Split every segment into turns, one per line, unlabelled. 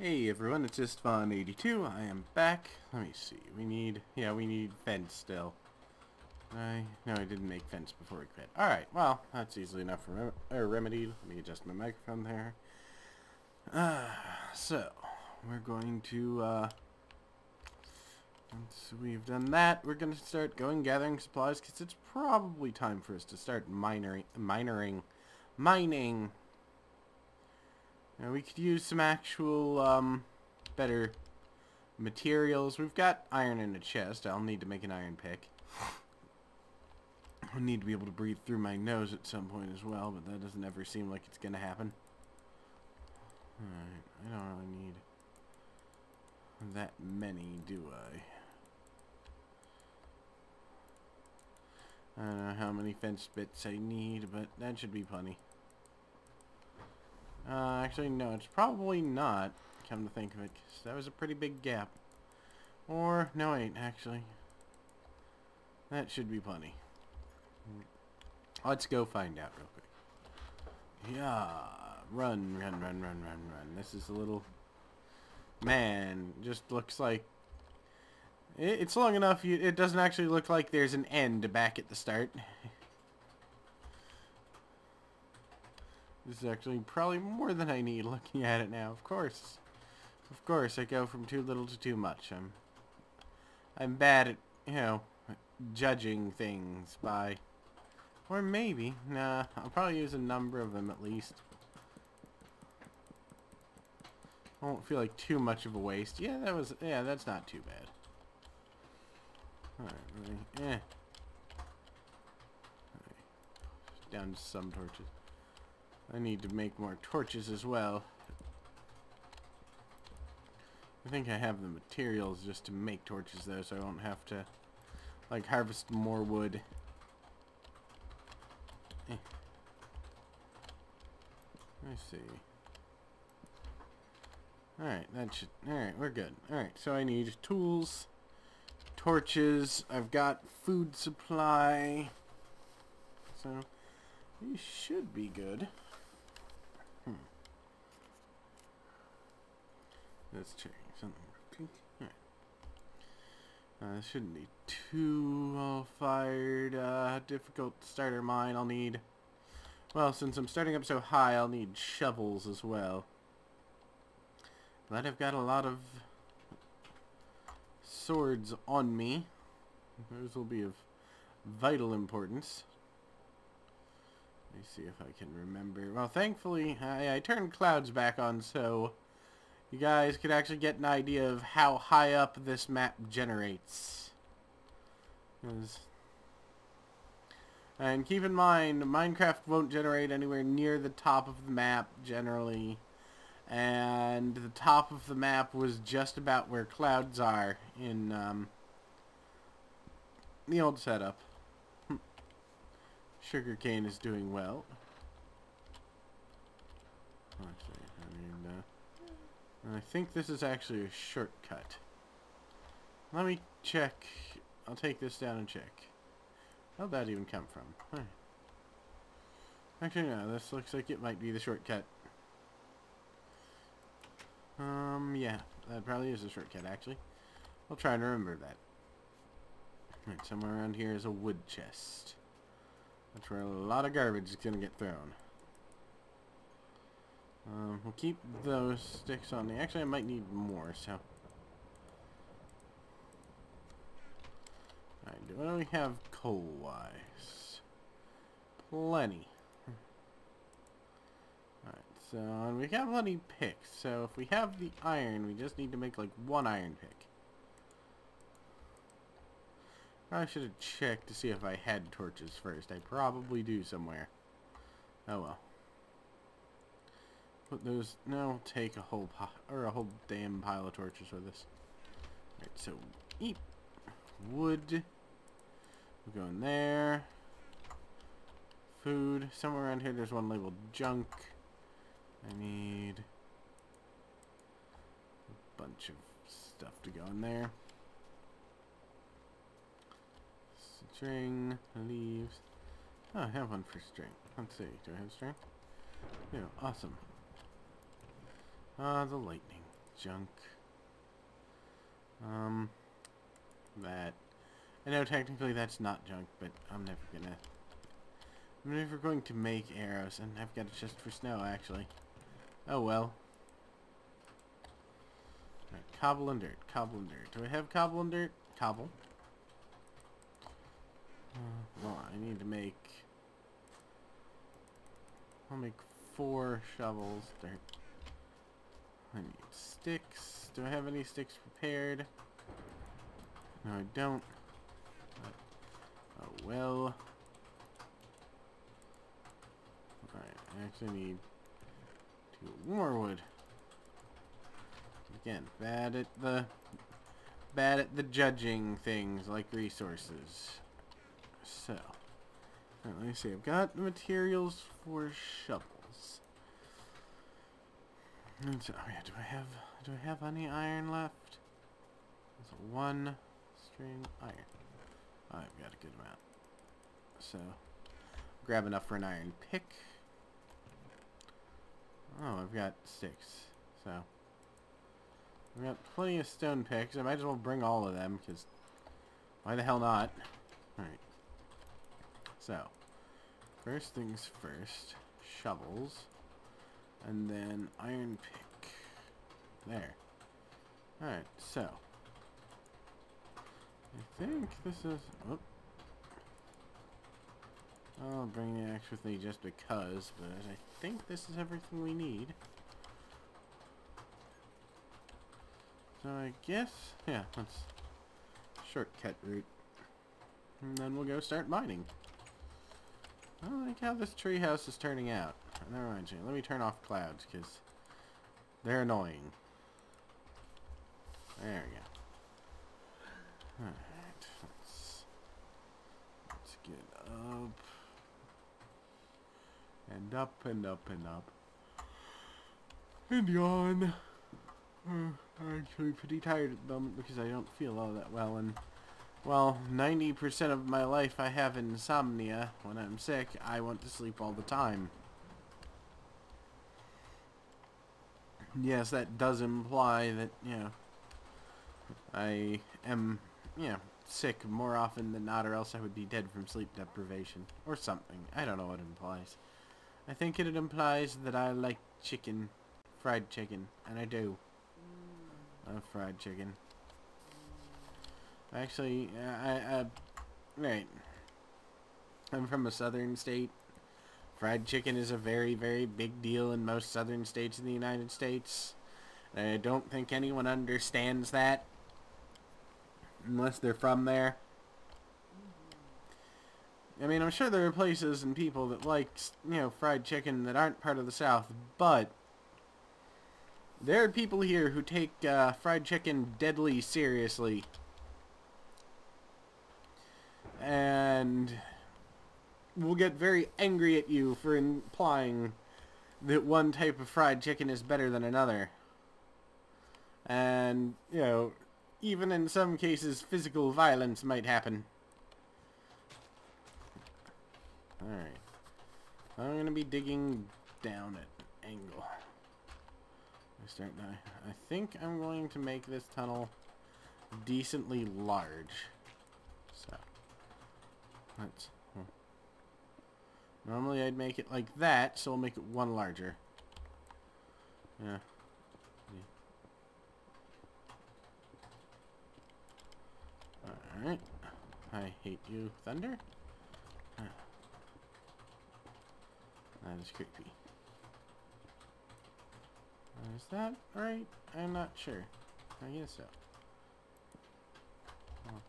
Hey everyone, it's Isstvan82. I am back. Let me see. We need, yeah, we need fence still. I, no, I didn't make fence before we quit. Alright, well, that's easily enough rem uh, remedied. Let me adjust my microphone there. Uh, so, we're going to, uh, once we've done that, we're going to start going gathering supplies because it's probably time for us to start minoring, minoring, mining now we could use some actual, um, better materials. We've got iron in the chest. I'll need to make an iron pick. I'll need to be able to breathe through my nose at some point as well, but that doesn't ever seem like it's going to happen. Alright, I don't really need that many, do I? I don't know how many fence bits I need, but that should be plenty. Uh, actually, no, it's probably not, come to think of it, because that was a pretty big gap. Or, no wait, actually. That should be plenty. Let's go find out real quick. Yeah, run, run, run, run, run, run. This is a little... Man, just looks like... It's long enough, it doesn't actually look like there's an end back at the start. This is actually probably more than I need looking at it now. Of course. Of course, I go from too little to too much. I'm, I'm bad at, you know, judging things by... Or maybe. Nah, I'll probably use a number of them at least. I won't feel like too much of a waste. Yeah, that was... Yeah, that's not too bad. Alright. Eh. Down to some torches. I need to make more torches as well. I think I have the materials just to make torches though, so I won't have to like harvest more wood. Eh. Let's see. Alright, that should... Alright, we're good. Alright, so I need tools, torches, I've got food supply. So, we should be good. Hmm. Let's check something pink. Right. Uh, this shouldn't be too well fired. Uh, difficult starter mine. I'll need. Well, since I'm starting up so high, I'll need shovels as well. But I've got a lot of swords on me. Those will be of vital importance. Let me see if I can remember. Well, thankfully, I, I turned clouds back on so you guys could actually get an idea of how high up this map generates. And keep in mind, Minecraft won't generate anywhere near the top of the map, generally. And the top of the map was just about where clouds are in um, the old setup. Sugarcane is doing well. Actually, I mean, uh, I think this is actually a shortcut. Let me check. I'll take this down and check. How'd that even come from? Huh. Actually, no. This looks like it might be the shortcut. Um, yeah. That probably is a shortcut, actually. I'll try and remember that. Right, somewhere around here is a wood chest. That's where a lot of garbage is going to get thrown. Um, we'll keep those sticks on the... Actually, I might need more, so... Alright, what do we have coal-wise? Plenty. Alright, so we have plenty picks, so if we have the iron, we just need to make like one iron pick. I should have checked to see if I had torches first. I probably do somewhere. Oh well. Put those... No, take a whole or a whole damn pile of torches for this. Alright, so eat wood. We'll go in there. Food. Somewhere around here there's one labeled junk. I need a bunch of stuff to go in there. String, leaves. Oh, I have one for string. Let's see. Do I have string? Yeah, awesome. Ah, uh, the lightning. junk. Um, that. I know technically that's not junk, but I'm never gonna... I'm never going to make arrows, and I've got a chest for snow, actually. Oh well. Cobble and dirt, cobble and dirt. Do I have cobble and dirt? Cobble. Uh, well, I need to make... I'll make four shovels. Dirt. I need sticks. Do I have any sticks prepared? No, I don't. But, oh well. Alright, I actually need two more wood. Again, bad at the bad at the judging things like resources. So, let me see. I've got the materials for shovels. And so, oh yeah, do I have do I have any iron left? One string iron. I've got a good amount. So, grab enough for an iron pick. Oh, I've got six. So, I've got plenty of stone picks. I might as well bring all of them, because why the hell not? Alright. So, first things first, shovels, and then iron pick. There. Alright, so. I think this is... Oh. I'll bring the axe with me just because, but I think this is everything we need. So I guess, yeah, let's shortcut route. And then we'll go start mining. I don't like how this treehouse is turning out. Never mind, let me turn off clouds, because they're annoying. There we go. Alright, let's, let's get up. And up and up and up. And yawn. Uh, I'm actually pretty tired at the moment because I don't feel all that well and well, 90% of my life I have insomnia. When I'm sick, I want to sleep all the time. Yes, that does imply that, you know, I am, you know, sick more often than not or else I would be dead from sleep deprivation. Or something. I don't know what it implies. I think it implies that I like chicken. Fried chicken. And I do. I love fried chicken. Actually, I, I, right. I'm from a southern state. Fried chicken is a very, very big deal in most southern states in the United States. I don't think anyone understands that. Unless they're from there. I mean, I'm sure there are places and people that like, you know, fried chicken that aren't part of the South, but there are people here who take uh, fried chicken deadly seriously. And will get very angry at you for implying that one type of fried chicken is better than another. And, you know, even in some cases, physical violence might happen. Alright. I'm going to be digging down at an angle. I start now. I think I'm going to make this tunnel decently large. So, Normally I'd make it like that, so we'll make it one larger. Yeah. yeah. Alright. I hate you, Thunder. That is creepy. Is that right? I'm not sure. I guess so. Well,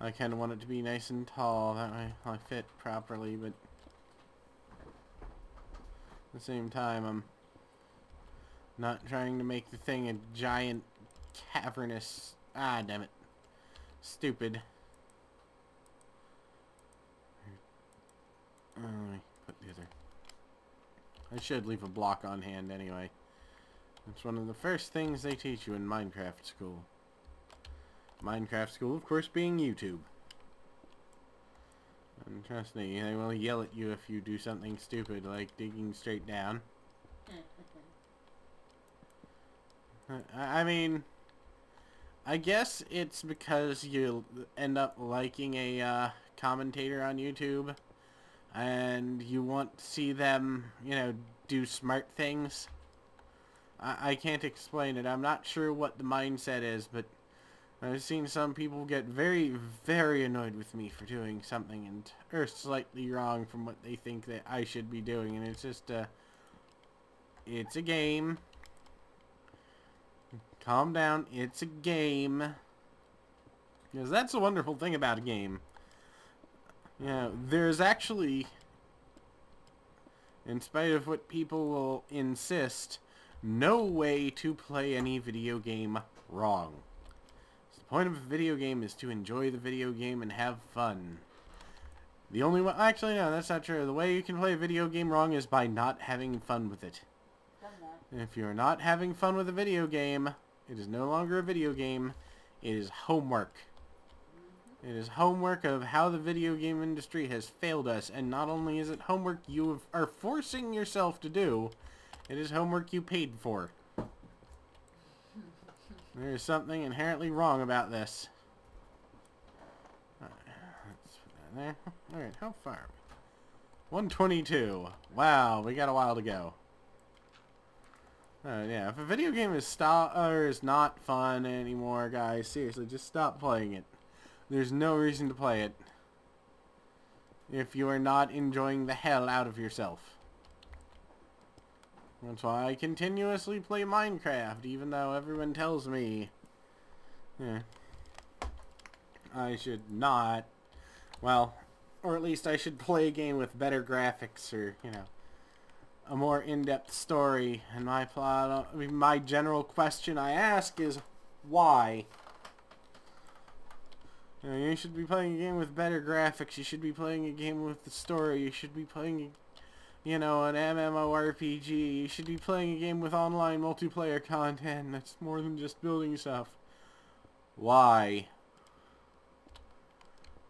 I kind of want it to be nice and tall. That way I fit properly, but... At the same time, I'm not trying to make the thing a giant cavernous... Ah, damn it. Stupid. Oh, let me put the other... I should leave a block on hand anyway. It's one of the first things they teach you in Minecraft school. Minecraft school, of course, being YouTube. And trust me, they will yell at you if you do something stupid like digging straight down. I mean, I guess it's because you end up liking a uh, commentator on YouTube and you want to see them, you know, do smart things. I, I can't explain it. I'm not sure what the mindset is, but I've seen some people get very, very annoyed with me for doing something and or slightly wrong from what they think that I should be doing, and it's just uh, it's a game. Calm down. It's a game. Because that's the wonderful thing about a game. You know, there's actually, in spite of what people will insist, no way to play any video game wrong. The point of a video game is to enjoy the video game and have fun. The only way, actually no, that's not true. The way you can play a video game wrong is by not having fun with it. If you're not having fun with a video game, it is no longer a video game. It is homework. It is homework of how the video game industry has failed us, and not only is it homework you are forcing yourself to do, it is homework you paid for. There is something inherently wrong about this. Alright, Alright, how far? 122. Wow, we got a while to go. Uh, yeah, if a video game is stop or is not fun anymore, guys, seriously, just stop playing it. There's no reason to play it if you are not enjoying the hell out of yourself. That's why I continuously play Minecraft, even though everyone tells me yeah, I should not. Well, or at least I should play a game with better graphics or, you know, a more in-depth story. And my plot, I mean, my general question I ask is, why? You, know, you should be playing a game with better graphics. You should be playing a game with the story. You should be playing, you know, an MMORPG. You should be playing a game with online multiplayer content that's more than just building stuff. Why?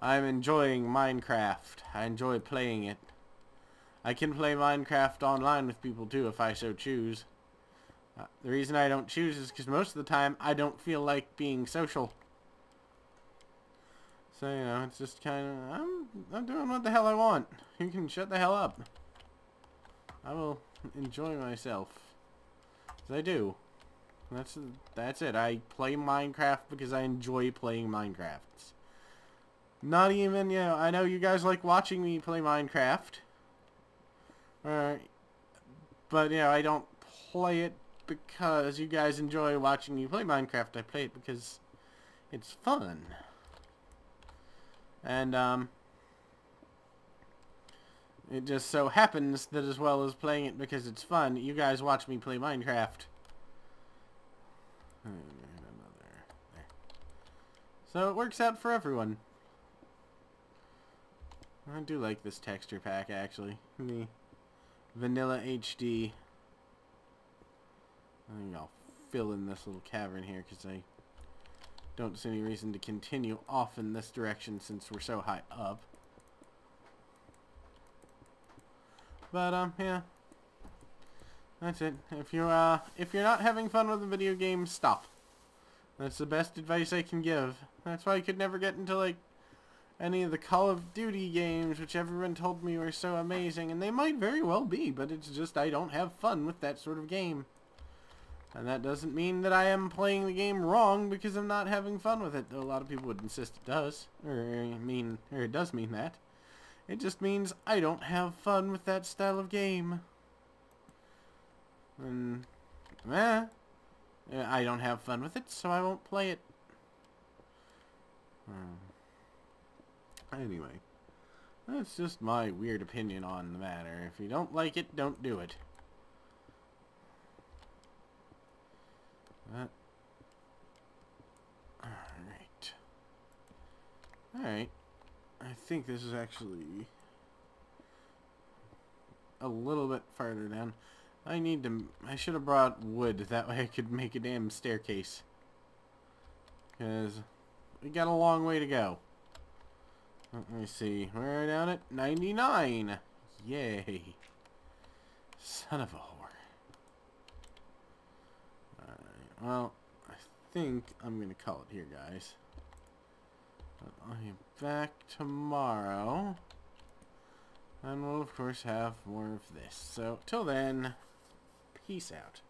I'm enjoying Minecraft. I enjoy playing it. I can play Minecraft online with people too if I so choose. Uh, the reason I don't choose is because most of the time I don't feel like being social. So, you know, it's just kind of, I'm, I'm doing what the hell I want. You can shut the hell up. I will enjoy myself. As I do. That's, that's it. I play Minecraft because I enjoy playing Minecraft. Not even, you know, I know you guys like watching me play Minecraft. Uh, but, you know, I don't play it because you guys enjoy watching me play Minecraft. I play it because it's fun. And, um, it just so happens that as well as playing it because it's fun, you guys watch me play Minecraft. So it works out for everyone. I do like this texture pack, actually. The Vanilla HD. I think I'll fill in this little cavern here because I don't see any reason to continue off in this direction since we're so high up. But, um, yeah. That's it. If you, uh, if you're not having fun with a video game, stop. That's the best advice I can give. That's why I could never get into, like, any of the Call of Duty games, which everyone told me were so amazing, and they might very well be, but it's just I don't have fun with that sort of game. And that doesn't mean that I am playing the game wrong because I'm not having fun with it, though a lot of people would insist it does. Or, I mean, or it does mean that. It just means I don't have fun with that style of game. And, eh, I don't have fun with it, so I won't play it. Hmm. Anyway, that's just my weird opinion on the matter. If you don't like it, don't do it. Alright. Alright. I think this is actually a little bit farther down. I need to... I should have brought wood. That way I could make a damn staircase. Because we got a long way to go. Let me see. We're down at 99. Yay. Son of a whore. well, I think I'm going to call it here, guys. I'll be back tomorrow. And we'll, of course, have more of this. So, till then, peace out.